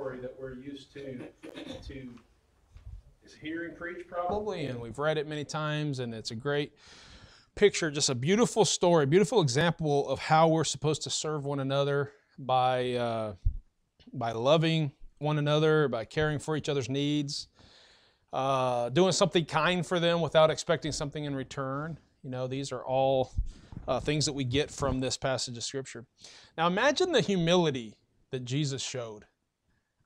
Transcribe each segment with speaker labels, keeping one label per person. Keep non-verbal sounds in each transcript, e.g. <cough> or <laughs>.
Speaker 1: story that we're used to to is hearing preach probably, and we've read it many times, and it's a great picture, just a beautiful story, beautiful example of how we're supposed to serve one another by uh, by loving one another, by caring for each other's needs, uh, doing something kind for them without expecting something in return. You know, these are all uh, things that we get from this passage of Scripture. Now, imagine the humility that Jesus showed.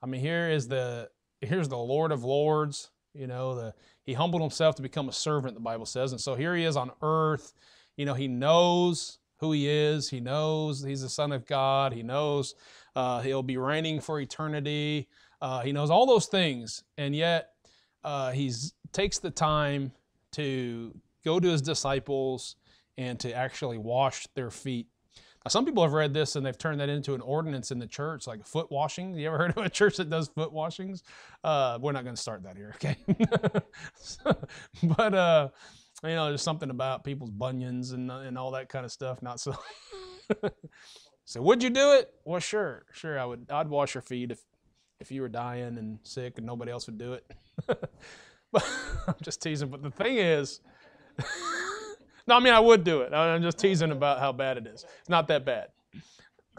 Speaker 1: I mean, here is the here's the Lord of Lords. You know, the he humbled himself to become a servant. The Bible says, and so here he is on earth. You know, he knows who he is. He knows he's the Son of God. He knows uh, he'll be reigning for eternity. Uh, he knows all those things, and yet uh, he takes the time to go to his disciples and to actually wash their feet. Some people have read this and they've turned that into an ordinance in the church, like foot washing. You ever <laughs> heard of a church that does foot washings? Uh, we're not going to start that here, <laughs> okay? <laughs> but uh, you know, there's something about people's bunions and and all that kind of stuff. Not so. so would you do it? Well, sure, sure. I would. I'd wash your feet if if you were dying and sick and nobody else would do it. but I'm just teasing. But the thing is. No, I mean I would do it. I'm just teasing about how bad it is. It's not that bad. <clears throat>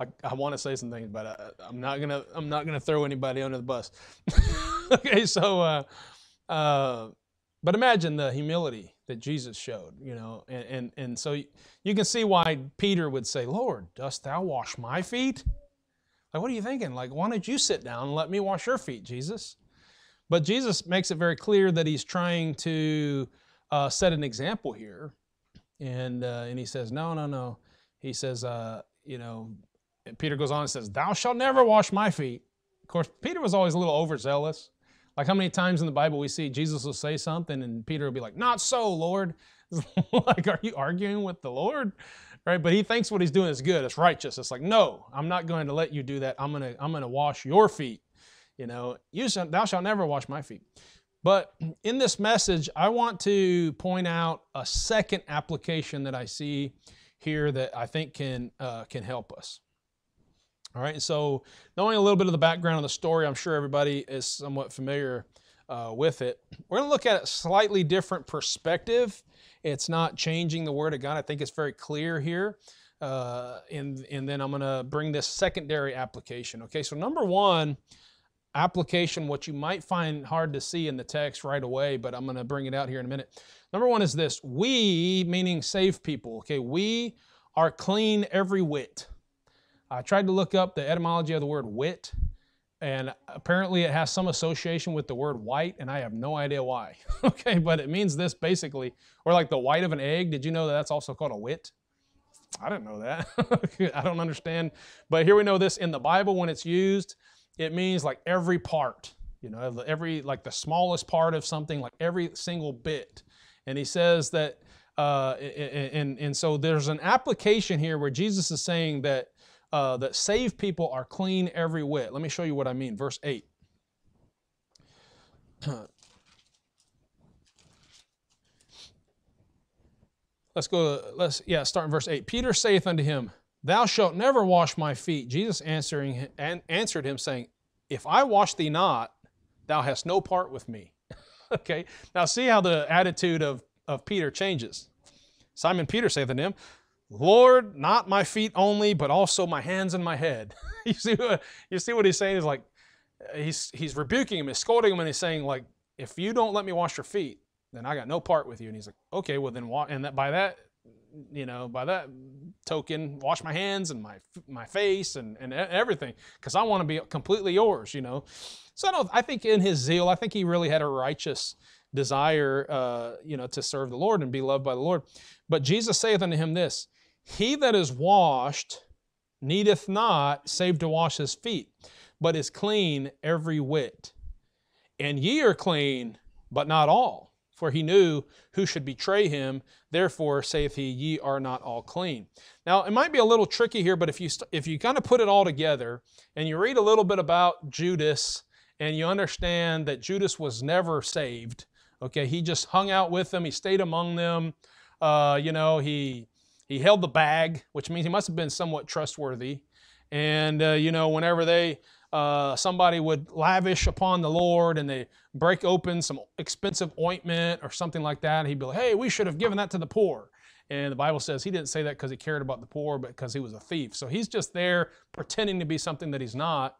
Speaker 1: I, I want to say some things, but I, am not gonna I'm not gonna throw anybody under the bus. <laughs> okay, so uh, uh, but imagine the humility that Jesus showed, you know, and and, and so you can see why Peter would say, "Lord, dost thou wash my feet?" Like, what are you thinking? Like, why don't you sit down and let me wash your feet, Jesus? But Jesus makes it very clear that he's trying to uh, set an example here. And, uh, and he says, No, no, no. He says, uh, You know, Peter goes on and says, Thou shalt never wash my feet. Of course, Peter was always a little overzealous. Like how many times in the Bible we see Jesus will say something and Peter will be like, Not so, Lord. <laughs> like, are you arguing with the Lord? Right? But he thinks what he's doing is good, it's righteous. It's like, no, I'm not going to let you do that. I'm gonna, I'm gonna wash your feet. You know, you shall, thou shalt never wash my feet. But in this message, I want to point out a second application that I see here that I think can uh, can help us. All right, so knowing a little bit of the background of the story, I'm sure everybody is somewhat familiar uh, with it. We're going to look at a slightly different perspective. It's not changing the Word of God. I think it's very clear here. Uh, and, and then I'm going to bring this secondary application. Okay, so number one, application, what you might find hard to see in the text right away, but I'm going to bring it out here in a minute. Number one is this we, meaning saved people, okay, we are clean every whit. I tried to look up the etymology of the word wit, and apparently it has some association with the word white, and I have no idea why. <laughs> okay, but it means this basically, or like the white of an egg. Did you know that that's also called a wit? I didn't know that. <laughs> I don't understand. But here we know this in the Bible when it's used it means like every part, you know, every, like the smallest part of something, like every single bit. And he says that, uh, and, and so there's an application here where Jesus is saying that, uh, that saved people are clean every whit. Let me show you what I mean. Verse 8. <clears throat> Let's go, let's, yeah, start in verse 8. Peter saith unto him, Thou shalt never wash my feet. Jesus answering answered him, saying, If I wash thee not, thou hast no part with me. <laughs> okay, now see how the attitude of, of Peter changes. Simon Peter saith unto him, Lord, not my feet only, but also my hands and my head. <laughs> you see, what, you see what he's saying is like, uh, he's, he's rebuking him, he's scolding him, and he's saying like, if you don't let me wash your feet, then I got no part with you. And he's like, okay, well then, and that by that you know, by that token, wash my hands and my my face and, and everything because I want to be completely yours, you know. So I, don't, I think in his zeal, I think he really had a righteous desire, uh, you know, to serve the Lord and be loved by the Lord. But Jesus saith unto him this, He that is washed needeth not save to wash his feet, but is clean every whit. And ye are clean, but not all for he knew who should betray him. Therefore, saith he, Ye are not all clean. Now, it might be a little tricky here, but if you, if you kind of put it all together and you read a little bit about Judas and you understand that Judas was never saved, okay, he just hung out with them, he stayed among them, uh, you know, he, he held the bag, which means he must have been somewhat trustworthy. And, uh, you know, whenever they, uh, somebody would lavish upon the Lord and they break open some expensive ointment or something like that, he'd be like, hey, we should have given that to the poor. And the Bible says he didn't say that because he cared about the poor, but because he was a thief. So he's just there pretending to be something that he's not.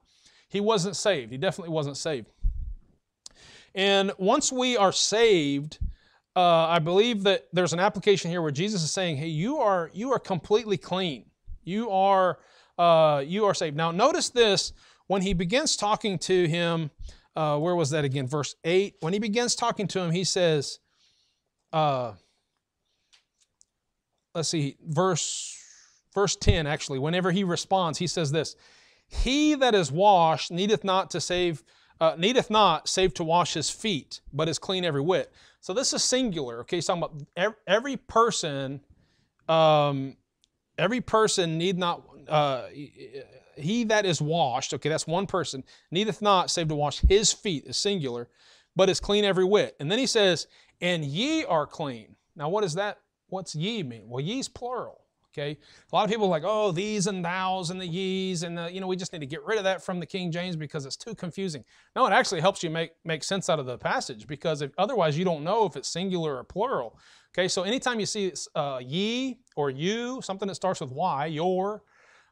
Speaker 1: He wasn't saved. He definitely wasn't saved. And once we are saved, uh, I believe that there's an application here where Jesus is saying, "Hey, you are you are completely clean. You are uh, you are saved." Now, notice this when he begins talking to him. Uh, where was that again? Verse eight. When he begins talking to him, he says, uh, "Let's see, verse verse ten. Actually, whenever he responds, he says this: He that is washed needeth not to save." Uh, needeth not save to wash his feet, but is clean every whit. So this is singular. Okay, he's talking about every, every person. Um, every person need not. Uh, he that is washed. Okay, that's one person. Needeth not save to wash his feet is singular, but is clean every whit. And then he says, "And ye are clean." Now, what does that? What's ye mean? Well, ye's plural. Okay, a lot of people are like, oh, these and thous and the ye's, and the, you know, we just need to get rid of that from the King James because it's too confusing. No, it actually helps you make make sense out of the passage because if, otherwise you don't know if it's singular or plural. Okay, so anytime you see uh, ye or you, something that starts with y, your,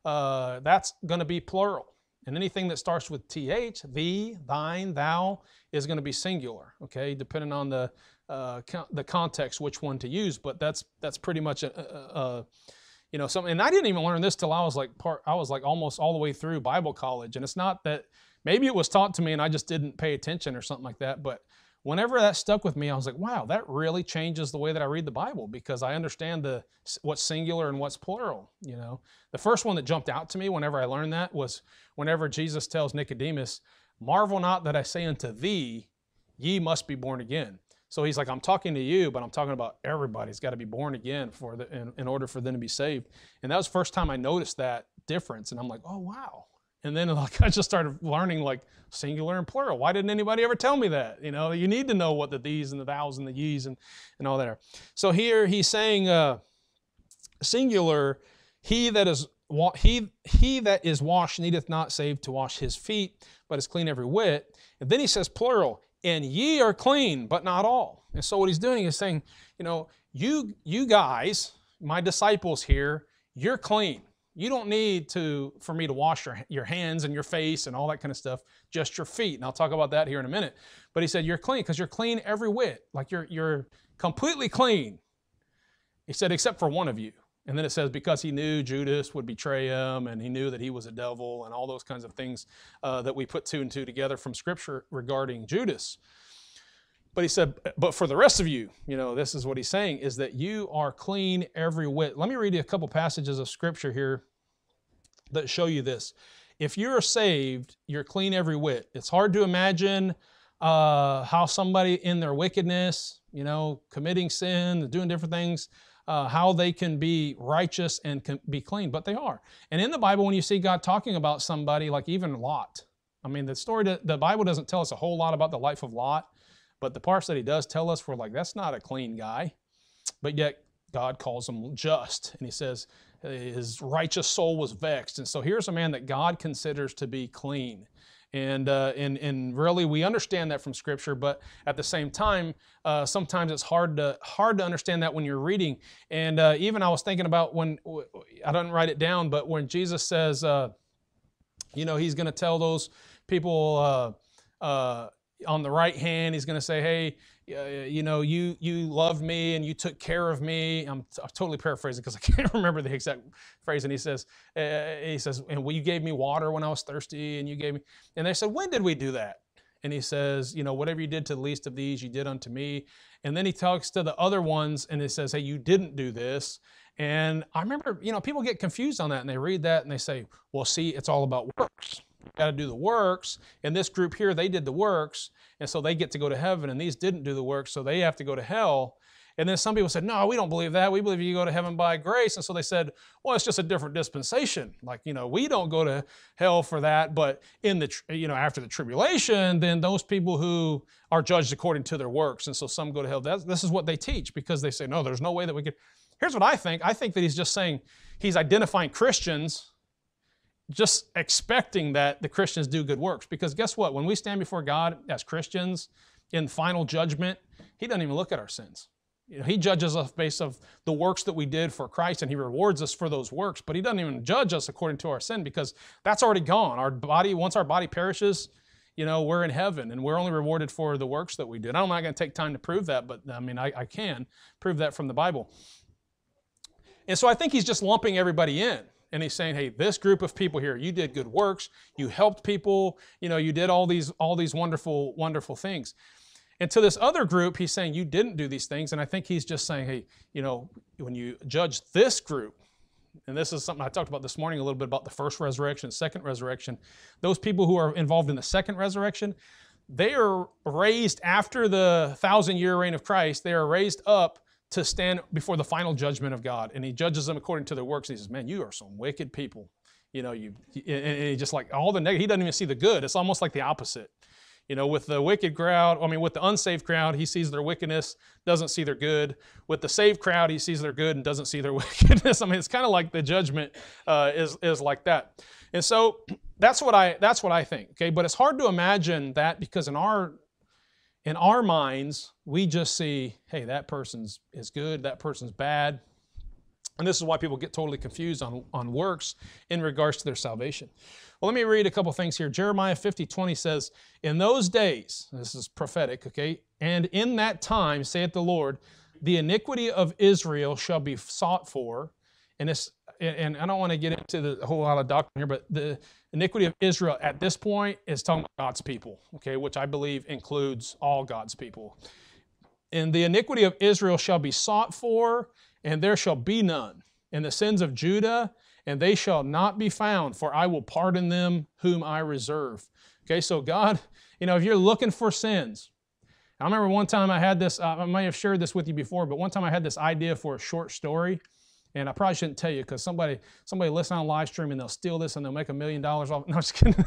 Speaker 1: uh, that's going to be plural. And anything that starts with th, thee, thine, thou, is going to be singular. Okay, depending on the uh, the context, which one to use. But that's that's pretty much a, a, a you know something and i didn't even learn this till i was like part i was like almost all the way through bible college and it's not that maybe it was taught to me and i just didn't pay attention or something like that but whenever that stuck with me i was like wow that really changes the way that i read the bible because i understand the what's singular and what's plural you know the first one that jumped out to me whenever i learned that was whenever jesus tells nicodemus marvel not that i say unto thee ye must be born again so he's like, I'm talking to you, but I'm talking about everybody's got to be born again for the, in, in order for them to be saved. And that was the first time I noticed that difference. And I'm like, oh, wow. And then <laughs> like I just started learning like singular and plural. Why didn't anybody ever tell me that? You know, you need to know what the these and the thous and the ye's and, and all that are. So here he's saying uh, singular, he that is he he that is washed needeth not save to wash his feet, but is clean every whit. And then he says plural, and ye are clean, but not all. And so what he's doing is saying, you know, you you guys, my disciples here, you're clean. You don't need to for me to wash your, your hands and your face and all that kind of stuff, just your feet. And I'll talk about that here in a minute. But he said, You're clean, because you're clean every whit. Like you're you're completely clean. He said, except for one of you. And then it says, because he knew Judas would betray him and he knew that he was a devil and all those kinds of things uh, that we put two and two together from Scripture regarding Judas. But he said, but for the rest of you, you know, this is what he's saying, is that you are clean every whit. Let me read you a couple passages of Scripture here that show you this. If you're saved, you're clean every whit. It's hard to imagine uh, how somebody in their wickedness, you know, committing sin, doing different things, uh, how they can be righteous and can be clean, but they are. And in the Bible, when you see God talking about somebody like even Lot, I mean, the story, the Bible doesn't tell us a whole lot about the life of Lot, but the parts that he does tell us, we're like, that's not a clean guy. But yet, God calls him just, and he says his righteous soul was vexed. And so here's a man that God considers to be clean. And, uh, and, and really, we understand that from Scripture, but at the same time, uh, sometimes it's hard to, hard to understand that when you're reading. And uh, even I was thinking about when, I didn't write it down, but when Jesus says, uh, you know, he's going to tell those people uh, uh, on the right hand, he's going to say, hey, uh, you know, you you loved me and you took care of me. I'm, I'm totally paraphrasing because I <laughs> can't remember the exact phrase. And he says, uh, he says, and well, you gave me water when I was thirsty, and you gave me. And they said, when did we do that? And he says, you know, whatever you did to the least of these, you did unto me. And then he talks to the other ones and he says, hey, you didn't do this. And I remember, you know, people get confused on that and they read that and they say, well, see, it's all about works got to do the works. And this group here, they did the works, and so they get to go to heaven, and these didn't do the works, so they have to go to hell. And then some people said, No, we don't believe that. We believe you go to heaven by grace. And so they said, Well, it's just a different dispensation. Like, you know, we don't go to hell for that. But in the, you know, after the tribulation, then those people who are judged according to their works. And so some go to hell. That's, this is what they teach because they say, No, there's no way that we could. Here's what I think I think that he's just saying he's identifying Christians just expecting that the Christians do good works. Because guess what? When we stand before God as Christians in final judgment, He doesn't even look at our sins. You know, he judges us based of the works that we did for Christ, and He rewards us for those works. But He doesn't even judge us according to our sin because that's already gone. Our body, once our body perishes, you know, we're in heaven, and we're only rewarded for the works that we did. I'm not going to take time to prove that, but I mean, I, I can prove that from the Bible. And so I think He's just lumping everybody in and he's saying hey this group of people here you did good works you helped people you know you did all these all these wonderful wonderful things and to this other group, he's saying, You didn't do these things. And I think he's just saying, Hey, you know, when you judge this group, and this is something I talked about this morning a little bit about the first resurrection, second resurrection. Those people who are involved in the second resurrection, they are raised after the thousand year reign of Christ, they are raised up to stand before the final judgment of God. And he judges them according to their works. And he says, Man, you are some wicked people. You know, you and he just like all the negative, he doesn't even see the good. It's almost like the opposite. You know, with the wicked crowd, I mean, with the unsaved crowd, he sees their wickedness, doesn't see their good. With the saved crowd, he sees their good and doesn't see their <laughs> wickedness. I mean, it's kind of like the judgment uh, is is like that. And so <clears throat> that's what I that's what I think. Okay, but it's hard to imagine that because in our in our minds, we just see, hey, that person's is good, that person's bad. And this is why people get totally confused on, on works in regards to their salvation. Well, let me read a couple things here. Jeremiah 50, 20 says, In those days, this is prophetic, okay, and in that time, saith the Lord, the iniquity of Israel shall be sought for. And it's and I don't want to get into the whole lot of doctrine here, but the iniquity of Israel at this point is talking about God's people, okay, which I believe includes all God's people. And the iniquity of Israel shall be sought for, and there shall be none. And the sins of Judah and they shall not be found, for I will pardon them whom I reserve. Okay, so God, you know, if you're looking for sins, I remember one time I had this, uh, I may have shared this with you before, but one time I had this idea for a short story. And I probably shouldn't tell you because somebody somebody listen on live stream and they'll steal this and they'll make a million dollars off. <laughs> No, I'm just kidding.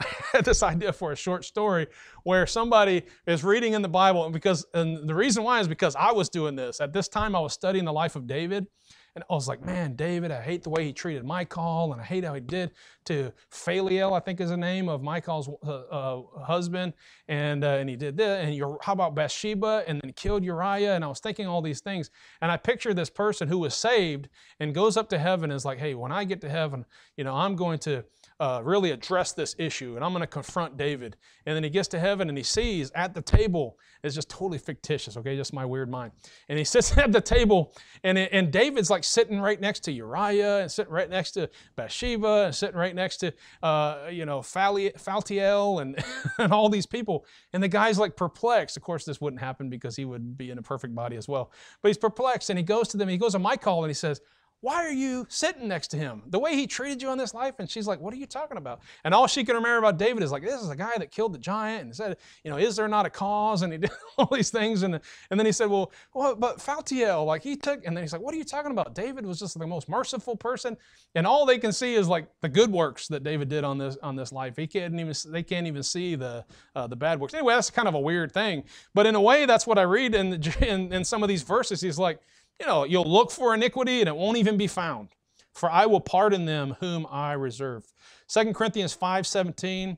Speaker 1: I had this idea for a short story where somebody is reading in the Bible and because and the reason why is because I was doing this. At this time I was studying the life of David and I was like, man, David, I hate the way he treated Michal, and I hate how he did to Phaliel, I think is the name of Michal's uh, uh, husband, and uh, and he did this. And how about Bathsheba, and then killed Uriah? And I was thinking all these things, and I picture this person who was saved and goes up to heaven and is like, hey, when I get to heaven, you know, I'm going to uh, really address this issue and I'm going to confront David. And then he gets to heaven and he sees at the table, it's just totally fictitious, okay, just my weird mind. And he <laughs> sits at the table and, and David's like sitting right next to Uriah and sitting right next to Bathsheba and sitting right next to, uh, you know, Phaltiel and, <laughs> and all these people. And the guy's like perplexed. Of course, this wouldn't happen because he would be in a perfect body as well. But he's perplexed and he goes to them, he goes on Michal and he says, why are you sitting next to him? The way he treated you on this life. And she's like, What are you talking about? And all she can remember about David is like, This is a guy that killed the giant and said, You know, is there not a cause? And he <laughs> did all these things. And, and then he said, Well, well but Phaltiel, like he took, and then he's like, What are you talking about? David was just the most merciful person. And all they can see is like the good works that David did on this on this life. He can't even they can't even see the uh, the bad works. Anyway, that's kind of a weird thing. But in a way, that's what I read in, the, <laughs> in, in some of these verses. He's like, you know, you'll look for iniquity and it won't even be found. For I will pardon them whom I reserve. 2 Corinthians 5:17.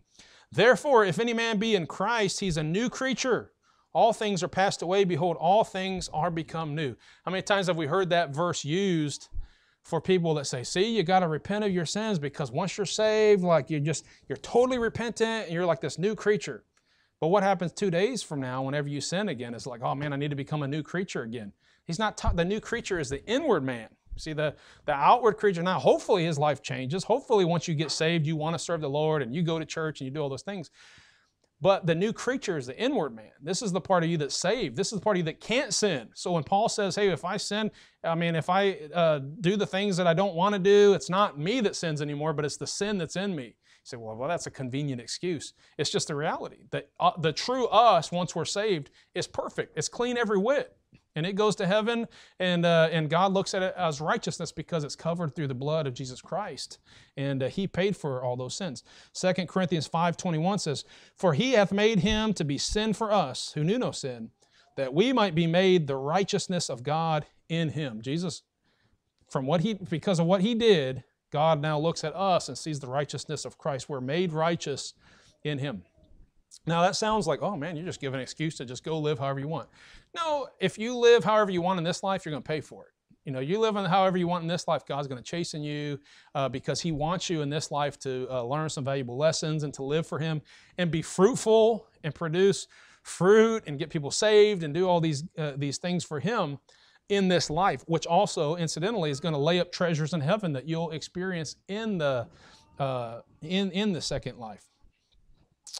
Speaker 1: Therefore, if any man be in Christ, he's a new creature. All things are passed away. Behold, all things are become new. How many times have we heard that verse used for people that say, see, you got to repent of your sins because once you're saved, like you're just, you're totally repentant and you're like this new creature. But what happens two days from now whenever you sin again? It's like, oh man, I need to become a new creature again. He's not taught, the new creature is the inward man. See, the, the outward creature now, hopefully his life changes. Hopefully, once you get saved, you want to serve the Lord and you go to church and you do all those things. But the new creature is the inward man. This is the part of you that's saved. This is the part of you that can't sin. So when Paul says, hey, if I sin, I mean, if I uh, do the things that I don't want to do, it's not me that sins anymore, but it's the sin that's in me. You say, well, well that's a convenient excuse. It's just the reality. that uh, the true us, once we're saved, is perfect. It's clean every whit and it goes to heaven and, uh, and god looks at it as righteousness because it's covered through the blood of jesus christ and uh, he paid for all those sins 2 corinthians 5.21 says for he hath made him to be sin for us who knew no sin that we might be made the righteousness of god in him jesus from what he because of what he did God now looks at us and sees the righteousness of Christ. We're made righteous in Him. Now that sounds like, oh man, you're just giving an excuse to just go live however you want. No, if you live however you want in this life, you're going to pay for it. You know, you live in however you want in this life, God's going to chasten you uh, because He wants you in this life to uh, learn some valuable lessons and to live for Him and be fruitful and produce fruit and get people saved and do all these uh, these things for Him in this life, which also, incidentally, is going to lay up treasures in heaven that you'll experience in the uh, in in the second life.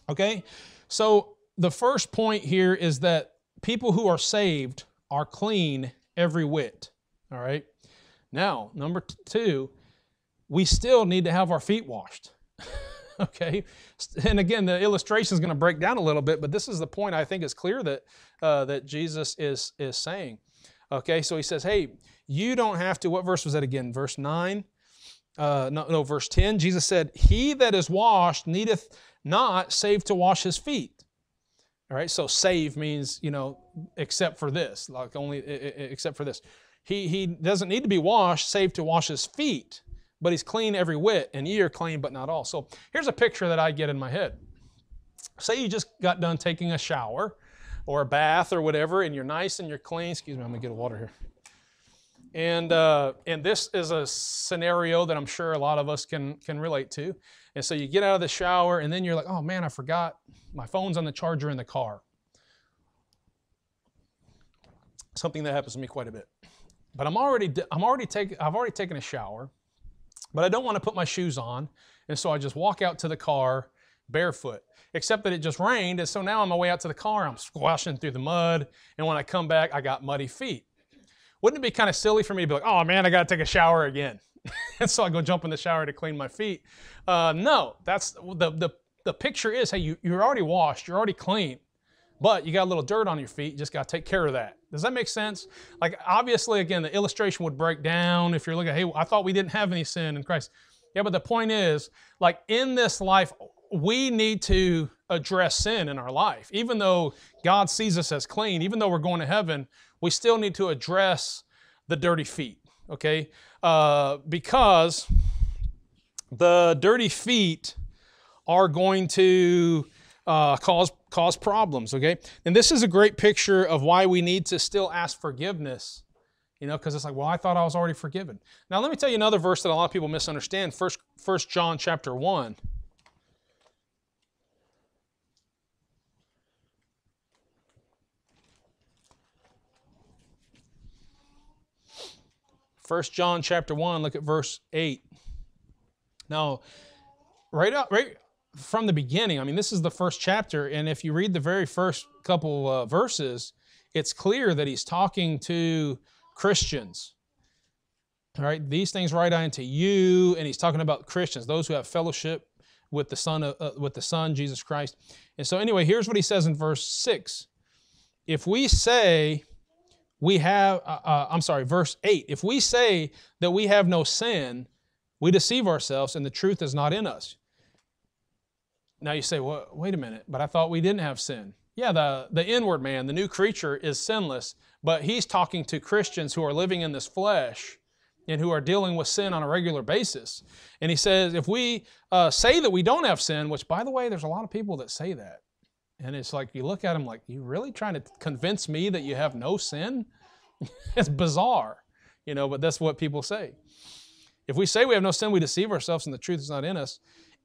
Speaker 1: Okay, so the first point here is that people who are saved are clean every whit. All right. Now, number two, we still need to have our feet washed. <laughs> okay. And again, the illustration is going to break down a little bit, but this is the point I think is clear that uh, that Jesus is is saying. Okay, so he says, "Hey, you don't have to." What verse was that again? Verse nine. Uh, no, no, verse ten. Jesus said, "He that is washed needeth not save to wash his feet." All right, so save means you know, except for this, like only except for this. He, he doesn't need to be washed save to wash his feet, but he's clean every whit, and ye are clean, but not all. So here's a picture that I get in my head. Say you just got done taking a shower or a bath or whatever, and you're nice and you're clean. Excuse me, I'm gonna get a water here. And uh, and this is a scenario that I'm sure a lot of us can can relate to. And so you get out of the shower, and then you're like, oh man, I forgot my phone's on the charger in the car. Something that happens to me quite a bit. But I'm already, I'm already taking, I've already taken a shower, but I don't want to put my shoes on. And so I just walk out to the car barefoot, except that it just rained. And so now I'm on my way out to the car, I'm squashing through the mud. And when I come back, I got muddy feet. Wouldn't it be kind of silly for me to be like, oh man, I got to take a shower again? <laughs> and so I go jump in the shower to clean my feet. Uh, no, that's the, the, the picture is, hey, you, you're already washed, you're already clean but you got a little dirt on your feet, you just got to take care of that. Does that make sense? Like, obviously, again, the illustration would break down if you're looking, hey, I thought we didn't have any sin in Christ. Yeah, but the point is, like, in this life, we need to address sin in our life. Even though God sees us as clean, even though we're going to heaven, we still need to address the dirty feet, okay? Uh, because the dirty feet are going to uh, cause cause problems. Okay, and this is a great picture of why we need to still ask forgiveness. You know, because it's like, well, I thought I was already forgiven. Now, let me tell you another verse that a lot of people misunderstand. First, First John chapter one. First John chapter 1, look at verse 8. Now, right up, right from the beginning. I mean, this is the first chapter, and if you read the very first couple uh, verses, it's clear that he's talking to Christians. All right, these things write I unto you, and he's talking about Christians, those who have fellowship with the Son, uh, with the Son Jesus Christ. And so, anyway, here's what he says in verse six: If we say we have, uh, uh I'm sorry, verse eight. If we say that we have no sin, we deceive ourselves, and the truth is not in us. Now you say, well, wait a minute, but I thought we didn't have sin. Yeah, the, the inward man, the new creature, is sinless, but he's talking to Christians who are living in this flesh and who are dealing with sin on a regular basis. And he says, if we uh, say that we don't have sin, which by the way, there's a lot of people that say that. And it's like, you look at him like, you really trying to convince me that you have no sin? <laughs> it's bizarre, you know, but that's what people say. If we say we have no sin, we deceive ourselves and the truth is not in us.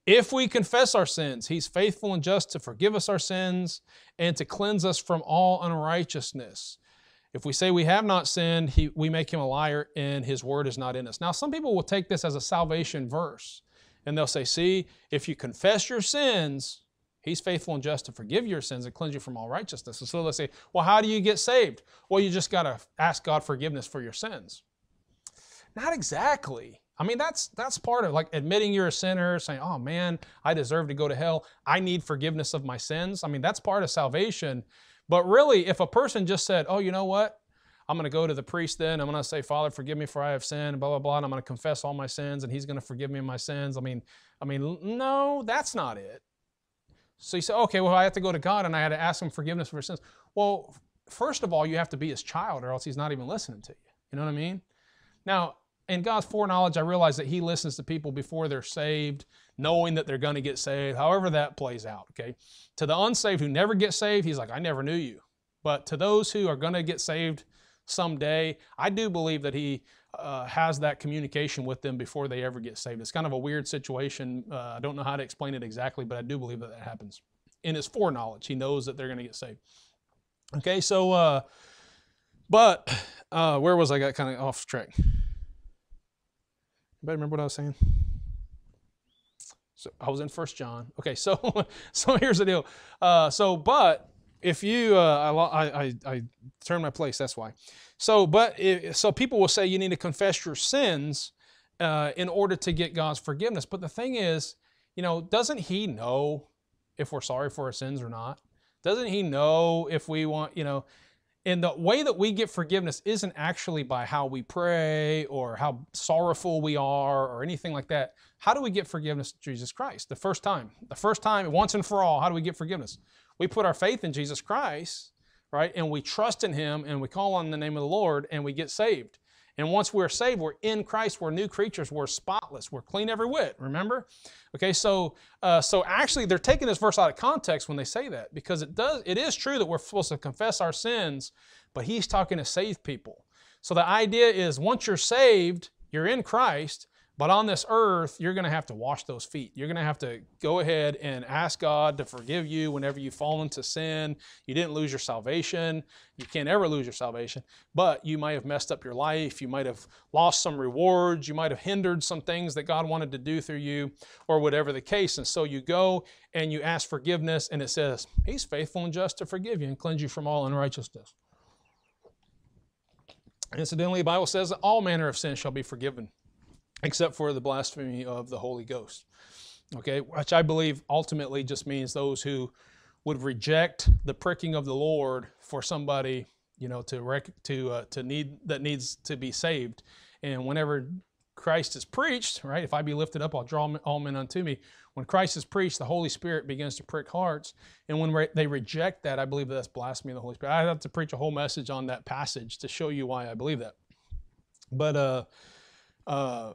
Speaker 1: If we confess our sins, He's faithful and just to forgive us our sins and to cleanse us from all unrighteousness. If we say we have not sinned, he, we make him a liar and his word is not in us. Now, some people will take this as a salvation verse and they'll say, see, if you confess your sins, he's faithful and just to forgive your sins and cleanse you from all righteousness. And so they'll say, well, how do you get saved? Well, you just got to ask God forgiveness for your sins. Not exactly. I mean, that's that's part of like admitting you're a sinner, saying, "Oh man, I deserve to go to hell. I need forgiveness of my sins." I mean, that's part of salvation. But really, if a person just said, "Oh, you know what? I'm going to go to the priest then. I'm going to say, Father, forgive me for I have sinned, blah blah blah, and I'm going to confess all my sins, and He's going to forgive me my sins." I mean, I mean, no, that's not it. So you say, "Okay, well, I have to go to God and I had to ask Him forgiveness for sins." Well, first of all, you have to be His child, or else He's not even listening to you. You know what I mean? Now, in God's foreknowledge, I realize that He listens to people before they're saved, knowing that they're going to get saved, however that plays out, okay? To the unsaved who never get saved, He's like, I never knew you. But to those who are going to get saved someday, I do believe that He uh, has that communication with them before they ever get saved. It's kind of a weird situation. Uh, I don't know how to explain it exactly, but I do believe that that happens. In His foreknowledge, He knows that they're going to get saved. Okay, so, uh, but uh, where was I got kind of off track? Anybody remember what I was saying? So I was in First John. Okay, so <laughs> so here's the deal. Uh, so, but if you, uh, I, I, I turn my place. That's why. So, but so people will say you need to confess your sins uh, in order to get God's forgiveness. But the thing is, you know, doesn't He know if we're sorry for our sins or not? Doesn't He know if we want, you know? And the way that we get forgiveness isn't actually by how we pray or how sorrowful we are or anything like that. How do we get forgiveness Jesus Christ? The first time, the first time, once and for all, how do we get forgiveness? We put our faith in Jesus Christ, right? And we trust in Him and we call on the name of the Lord and we get saved. And once we're saved, we're in Christ, we're new creatures, we're spotless, we're clean every whit, remember? Okay, so uh, so actually they're taking this verse out of context when they say that because it does it is true that we're supposed to confess our sins, but he's talking to saved people. So the idea is once you're saved, you're in Christ, but on this earth, you're going to have to wash those feet. You're going to have to go ahead and ask God to forgive you whenever you fall into sin. You didn't lose your salvation. You can't ever lose your salvation, but you might have messed up your life. You might have lost some rewards. You might have hindered some things that God wanted to do through you, or whatever the case. And so you go and you ask forgiveness, and it says, He's faithful and just to forgive you and cleanse you from all unrighteousness. Incidentally, the Bible says that all manner of sin shall be forgiven except for the blasphemy of the Holy Ghost. Okay, which I believe ultimately just means those who would reject the pricking of the Lord for somebody, you know, to rec- to uh, to need that needs to be saved. And whenever Christ is preached, right? If I be lifted up, I'll draw all men unto me. When Christ is preached, the Holy Spirit begins to prick hearts. And when re- they reject that, I believe that's blasphemy of the Holy Spirit. I have to preach a whole message on that passage to show you why I believe that. But uh, uh,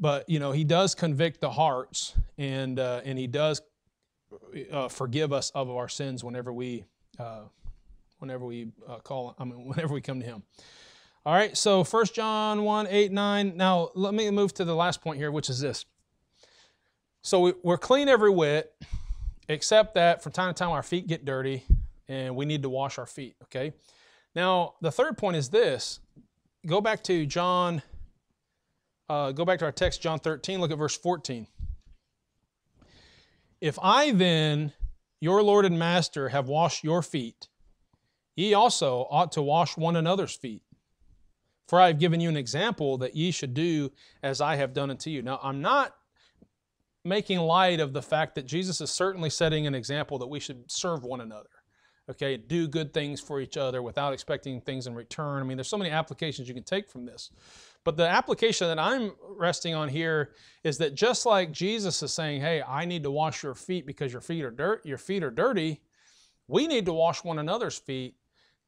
Speaker 1: but you know he does convict the hearts and uh, and he does uh, forgive us of our sins whenever we uh, whenever we uh, call I mean <laughs> whenever we come to him. All right, so 1 John 1, 8, 9. Now let me move to the last point here, which is this. So we're clean every whit, except that from time to time our feet get dirty and we need to wash our feet, okay? Now the third point is this. Go back to John uh, go back to our text, John 13, look at verse 14. If I then, your Lord and Master, have washed your feet, ye also ought to wash one another's feet. For I have given you an example that ye should do as I have done unto you. Now, I'm not making light of the fact that Jesus is certainly setting an example that we should serve one another. Okay, do good things for each other without expecting things in return. I mean, there's so many applications you can take from this. But the application that I'm resting on here is that just like Jesus is saying, "Hey, I need to wash your feet because your feet are dirt, your feet are dirty," we need to wash one another's feet,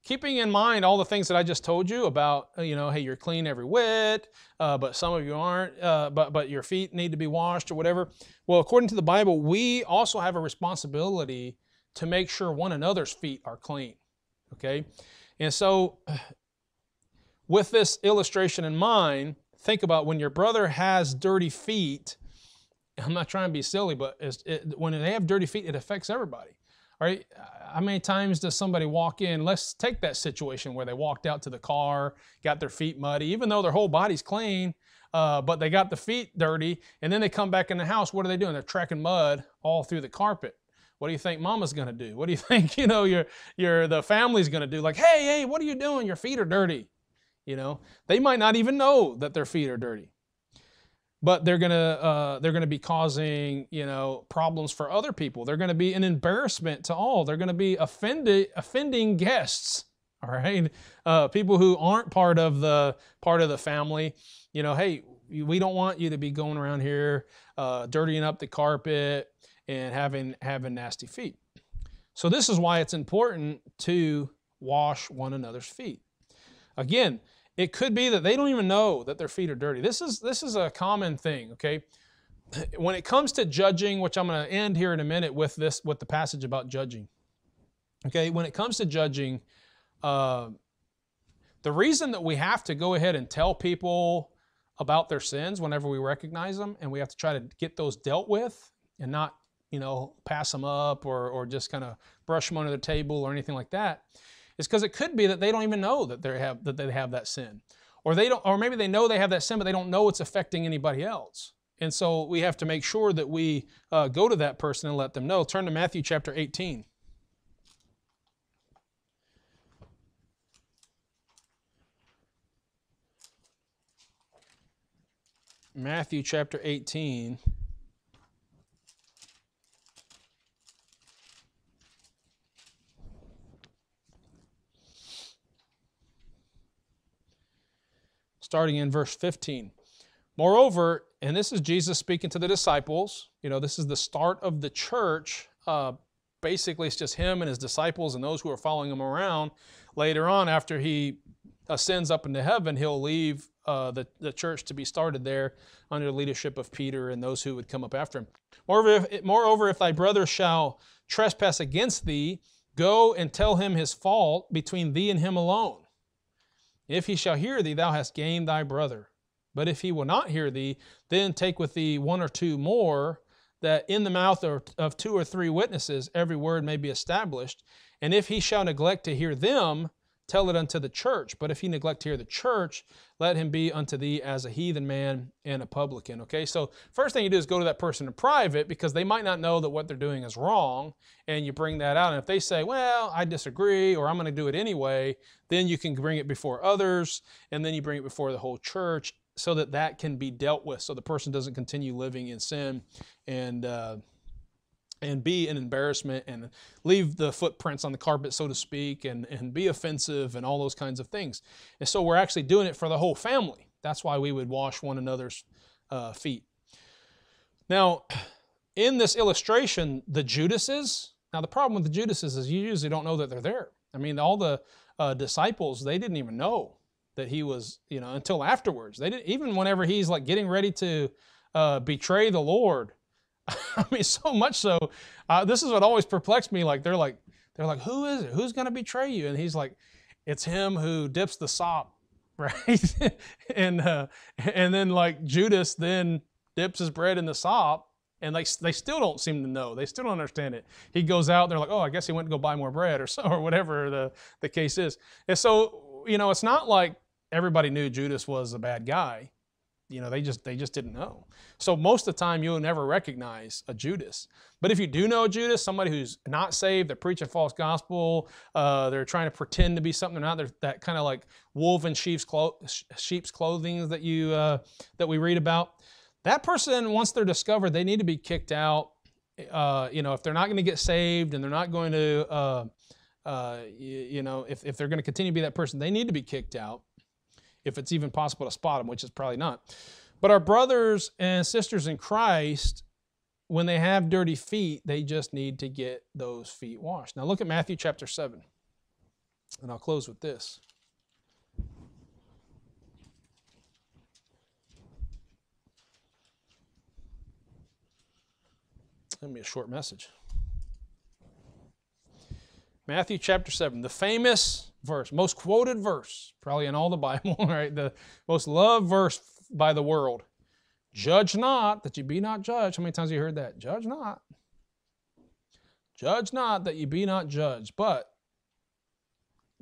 Speaker 1: keeping in mind all the things that I just told you about. You know, hey, you're clean every whit, uh, but some of you aren't. Uh, but but your feet need to be washed or whatever. Well, according to the Bible, we also have a responsibility to make sure one another's feet are clean. Okay, and so with this illustration in mind, think about when your brother has dirty feet. I'm not trying to be silly, but it, when they have dirty feet, it affects everybody. All right, how many times does somebody walk in? Let's take that situation where they walked out to the car, got their feet muddy, even though their whole body's clean, uh, but they got the feet dirty, and then they come back in the house. What are they doing? They're tracking mud all through the carpet. What do you think mama's going to do? What do you <laughs> think, you know, your, your, the family's going to do? Like, hey, hey, what are you doing? Your feet are dirty. You know, they might not even know that their feet are dirty, but they're gonna uh, they're gonna be causing you know problems for other people. They're gonna be an embarrassment to all. They're gonna be offended offending guests. <laughs> All right, uh, people who aren't part of the part of the family. You know, hey, we don't want you to be going around here uh, dirtying up the carpet and having having nasty feet. So this is why it's important to wash one another's feet. Again, it could be that they don't even know that their feet are dirty. This is this is a common thing, okay? <clears throat> When it comes to judging, which I'm going to end here in a minute with this with the passage about judging. Okay, when it comes to judging, uh, the reason that we have to go ahead and tell people about their sins whenever we recognize them, and we have to try to get those dealt with, and not you know pass them up or or just kind of brush them under the table or anything like that is because it could be that they don't even know that they have that they have that sin, or they don't, or maybe they know they have that sin, but they don't know it's affecting anybody else. And so we have to make sure that we uh, go to that person and let them know. Turn to Matthew chapter 18. Matthew chapter 18. Starting in verse 15. Moreover, and this is Jesus speaking to the disciples, you know, this is the start of the church. Uh, basically, it's just him and his disciples and those who are following him around. Later on, after he ascends up into heaven, he'll leave uh, the, the church to be started there under the leadership of Peter and those who would come up after him. Moreover if, moreover, if thy brother shall trespass against thee, go and tell him his fault between thee and him alone. If he shall hear thee, thou hast gained thy brother. But if he will not hear thee, then take with thee one or two more, that in the mouth of two or three witnesses every word may be established. And if he shall neglect to hear them, tell it unto the church. But if he neglect to hear the church, let him be unto thee as a heathen man and a publican. Okay, so first thing you do is go to that person in private because they might not know that what they're doing is wrong, and you bring that out. And if they say, Well, I disagree, or I'm going to do it anyway, then you can bring it before others, and then you bring it before the whole church so that that can be dealt with so the person doesn't continue living in sin and uh, and be an embarrassment and leave the footprints on the carpet, so to speak, and, and be offensive and all those kinds of things. And so we're actually doing it for the whole family. That's why we would wash one another's uh, feet. Now, in this illustration, the Judases, now the problem with the Judases is you usually don't know that they're there. I mean, all the uh, disciples, they didn't even know that he was, you know, until afterwards. They didn't, even whenever he's like getting ready to uh, betray the Lord, <laughs> I mean, so much so. Uh, this is what always perplexed me. Like they're like they're like, who is it? Who's going to betray you? And he's like, it's him who dips the sop, <laughs> right? and uh, and then like Judas then dips his bread in the sop, and they they still don't seem to know. They still don't understand it. He goes out. They're like, oh, I guess he went to go buy more bread or so or whatever the the case is. And so you know, it's not like everybody knew Judas was a bad guy you know they just they just didn't know. So most of the time you'll never recognize a judas. But if you do know judas somebody who's not saved they're preaching false gospel uh, they're trying to pretend to be something they're not they're that kind of like wolf in sheep's, clo- sheep's clothing that you uh, that we read about that person once they're discovered they need to be kicked out uh, you know if they're not going to get saved and they're not going to uh, uh, you, you know if, if they're going to continue to be that person they need to be kicked out if it's even possible to spot them, which is probably not. But our brothers and sisters in Christ, when they have dirty feet, they just need to get those feet washed. Now look at Matthew chapter 7. And I'll close with this. Let me a short message. Matthew chapter 7, the famous verse, most quoted verse, probably in all the <laughs> Bible, right? The most loved verse by the world. Judge not that you be not judged. How many times have you heard that? Judge not. Judge not that you be not judged. But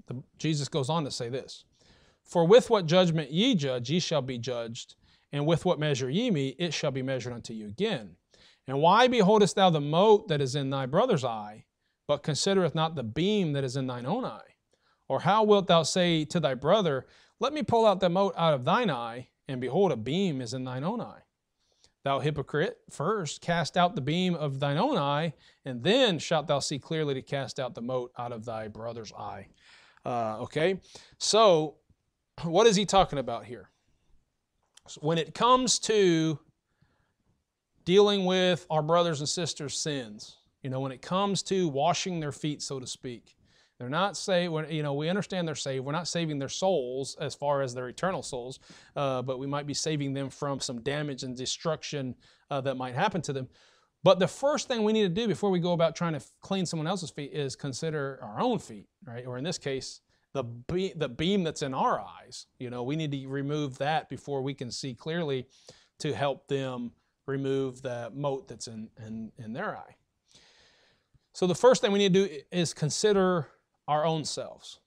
Speaker 1: the, Jesus goes on to say this For with what judgment ye judge, ye shall be judged, and with what measure ye meet, it shall be measured unto you again. And why beholdest thou the mote that is in thy brother's eye, but considereth not the beam that is in thine own eye? Or how wilt thou say to thy brother, Let me pull out the mote out of thine eye, and behold, a beam is in thine own eye? Thou hypocrite, first cast out the beam of thine own eye, and then shalt thou see clearly to cast out the mote out of thy brother's eye. Uh, okay, so what is he talking about here? So when it comes to dealing with our brothers and sisters' sins, you know, when it comes to washing their feet, so to speak, They're not saved. You know, we understand they're saved. We're not saving their souls as far as their eternal souls, uh, but we might be saving them from some damage and destruction uh, that might happen to them. But the first thing we need to do before we go about trying to clean someone else's feet is consider our own feet, right? Or in this case, the be- the beam that's in our eyes. You know, we need to remove that before we can see clearly to help them remove the mote that's in, in, in their eye. So the first thing we need to do is consider our own selves.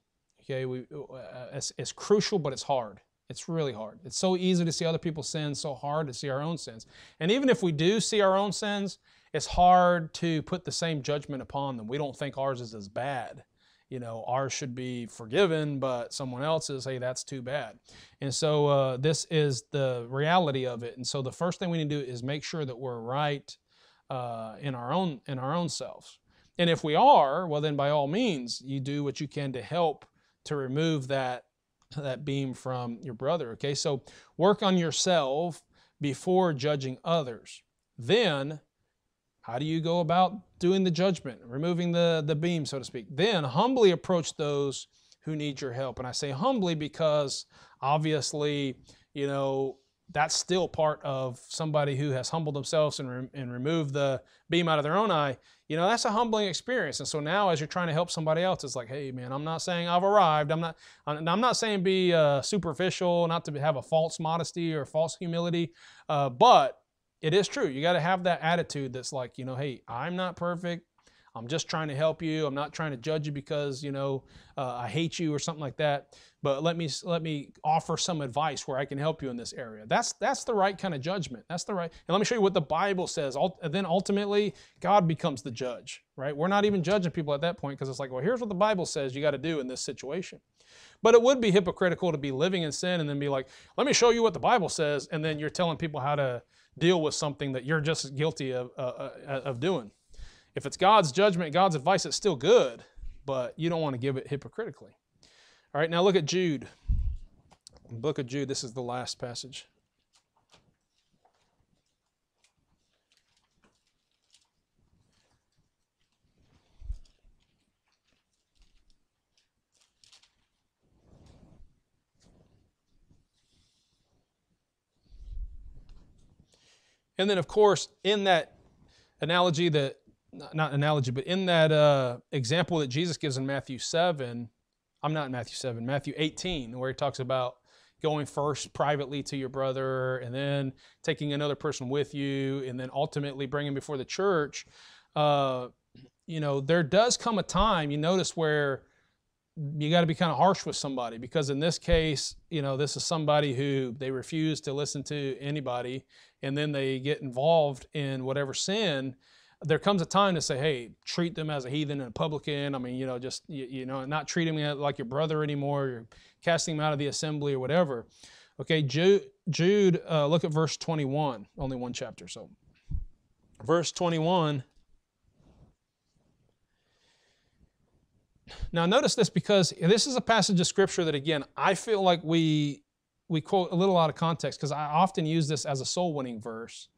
Speaker 1: Okay, we, uh, it's, it's crucial, but it's hard. It's really hard. It's so easy to see other people's sins, so hard to see our own sins. And even if we do see our own sins, it's hard to put the same judgment upon them. We don't think ours is as bad. You know, ours should be forgiven, but someone else's, hey, that's too bad. And so uh, this is the reality of it. And so the first thing we need to do is make sure that we're right uh, in our own in our own selves. And if we are, well, then by all means, you do what you can to help to remove that that beam from your brother. Okay, so work on yourself before judging others. Then, how do you go about doing the judgment, removing the, the beam, so to speak? Then, humbly approach those who need your help. And I say humbly because obviously, you know, that's still part of somebody who has humbled themselves and, re- and removed the beam out of their own eye. You know, that's a humbling experience. And so now, as you're trying to help somebody else, it's like, hey, man, I'm not saying I've arrived. I'm not. I'm not saying be uh, superficial, not to have a false modesty or false humility, uh, but it is true. You got to have that attitude that's like, you know, hey, I'm not perfect. I'm just trying to help you. I'm not trying to judge you because you know uh, I hate you or something like that. But let me let me offer some advice where I can help you in this area. That's that's the right kind of judgment. That's the right. And let me show you what the Bible says. And then ultimately, God becomes the judge. Right? We're not even judging people at that point because it's like, well, here's what the Bible says you got to do in this situation. But it would be hypocritical to be living in sin and then be like, let me show you what the Bible says, and then you're telling people how to deal with something that you're just guilty of, uh, uh of doing. If it's God's judgment, God's advice, it's still good, but you don't want to give it hypocritically. All right, now look at Jude. Book of Jude, this is the last passage. And then, of course, in that analogy that not analogy, but in that uh, example that Jesus gives in Matthew 7, I'm not in Matthew 7, Matthew 18, where he talks about going first privately to your brother and then taking another person with you and then ultimately bringing before the church. Uh, you know, there does come a time, you notice, where you got to be kind of harsh with somebody because in this case, you know, this is somebody who they refuse to listen to anybody and then they get involved in whatever sin there comes a time to say, hey, treat them as a heathen and a publican. I mean, you know, just, you, you know, not treating them like your brother anymore. You're casting them out of the assembly or whatever. Okay, Jude, Jude uh, look at verse 21, only one chapter. So, verse 21. Now, notice this because this is a passage of scripture that, again, I feel like we we quote a little out of context because I often use this as a soul winning verse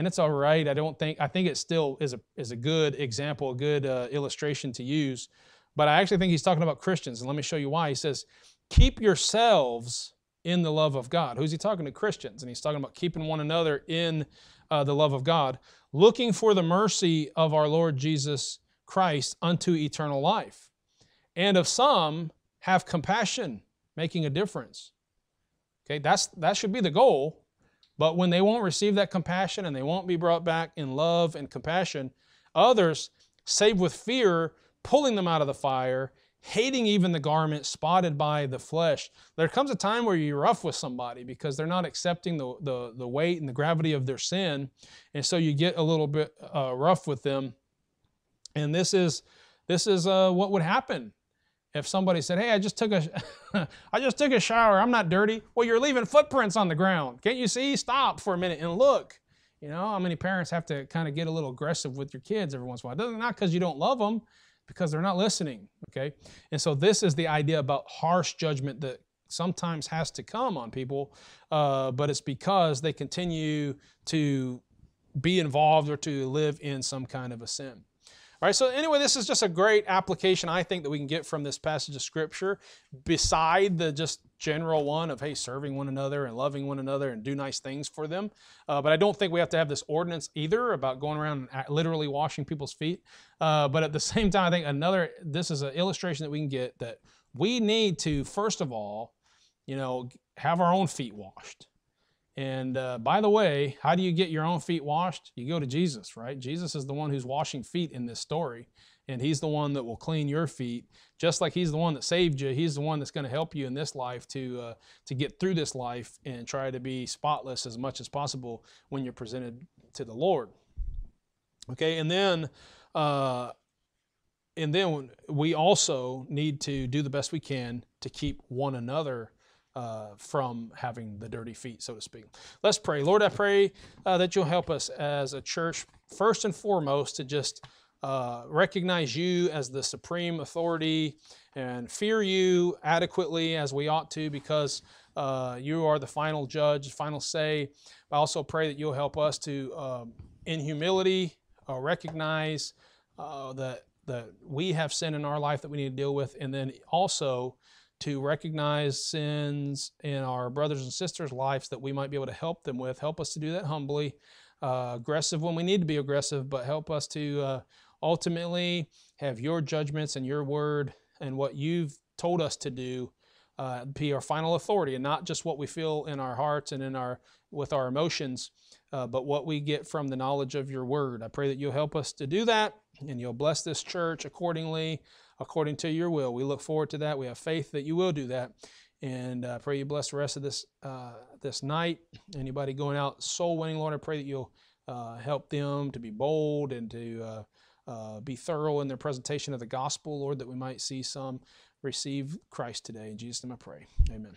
Speaker 1: and it's all right. I don't think I think it still is a is a good example, a good uh, illustration to use. But I actually think he's talking about Christians, and let me show you why. He says, "Keep yourselves in the love of God." Who's he talking to? Christians, and he's talking about keeping one another in uh, the love of God, looking for the mercy of our Lord Jesus Christ unto eternal life, and of some have compassion, making a difference. Okay, that's that should be the goal. But when they won't receive that compassion and they won't be brought back in love and compassion, others, save with fear, pulling them out of the fire, hating even the garment spotted by the flesh. There comes a time where you're rough with somebody because they're not accepting the, the, the weight and the gravity of their sin. And so you get a little bit uh, rough with them. And this is, this is uh, what would happen if somebody said, "Hey, I just took a, <laughs> I just took a shower. I'm not dirty." Well, you're leaving footprints on the ground. Can't you see? Stop for a minute and look. You know how many parents have to kind of get a little aggressive with your kids every once in a while. Not because you don't love them, because they're not listening. Okay, and so this is the idea about harsh judgment that sometimes has to come on people, uh, but it's because they continue to be involved or to live in some kind of a sin. All right, so anyway, this is just a great application, I think, that we can get from this passage of Scripture, beside the just general one of, hey, serving one another and loving one another and do nice things for them. Uh, but I don't think we have to have this ordinance either about going around and literally washing people's feet. Uh, but at the <laughs> same time, I think another, this is an illustration that we can get that we need to, first of all, you know, have our own feet washed. And uh, by the way, how do you get your own feet washed? You go to Jesus, right? Jesus is the one who's washing feet in this story. And he's the one that will clean your feet, just like he's the one that saved you. He's the one that's going to help you in this life to uh, to get through this life and try to be spotless as much as possible when you're presented to the Lord. Okay, and then uh, and then we also need to do the best we can to keep one another uh, from having the dirty feet, so to speak. Let's pray. Lord, I pray uh, that you'll help us as a church, first and foremost, to just uh, recognize you as the supreme authority and fear you adequately as we ought to because uh, you are the final judge, final say. I also pray that you'll help us to, um, in humility, uh, recognize uh, that, that we have sin in our life that we need to deal with, and then also to recognize sins in our brothers and sisters' lives that we might be able to help them with. Help us to do that humbly, uh, aggressive when we need to be aggressive, but help us to uh, ultimately have your judgments and your word and what you've told us to do uh, be our final authority, and not just what we feel in our hearts and in our with our emotions, uh, but what we get from the knowledge of your word. I pray that you'll help us to do that, and you'll bless this church accordingly according to your will. We look forward to that. We have faith that you will do that. And uh, pray you bless the rest of this uh, this night. Anybody going out soul winning, Lord, I pray that you'll uh, help them to be bold and to uh, uh, be thorough in their presentation of the gospel, Lord, that we might see some receive Christ today. In Jesus' name I pray. Amen.